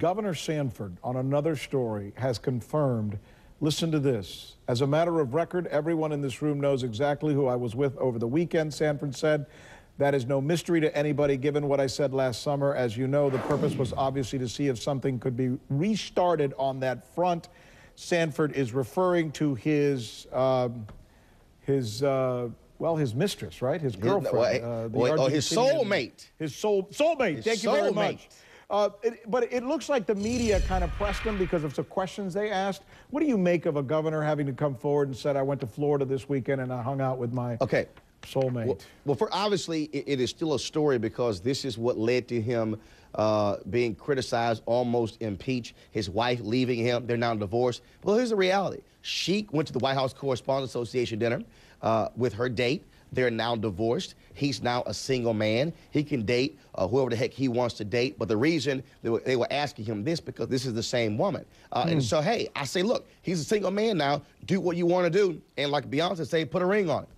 Governor Sanford, on another story, has confirmed listen to this. As a matter of record, everyone in this room knows exactly who I was with over the weekend, Sanford said. That is no mystery to anybody, given what I said last summer. As you know, the purpose was obviously to see if something could be restarted on that front. Sanford is referring to his, um, his, uh, well, his mistress, right? His girlfriend. Well, uh, well, oh, his soulmate. His soul, soulmate. His Thank you very much. Uh, it, but it looks like the media kind of pressed him because of the questions they asked. What do you make of a governor having to come forward and said, "I went to Florida this weekend and I hung out with my Okay. Soulmate"? Well, well for obviously, it, it is still a story because this is what led to him uh, being criticized, almost impeached. His wife leaving him. They're now divorced. Well, here's the reality: she went to the White House Correspondents Association dinner uh, with her date. They're now divorced. He's now a single man. He can date uh, whoever the heck he wants to date. But the reason they were, they were asking him this because this is the same woman. Uh, And so, hey, I say, look, he's a single man now. Do what you want to do. And like Beyonce say, put a ring on it.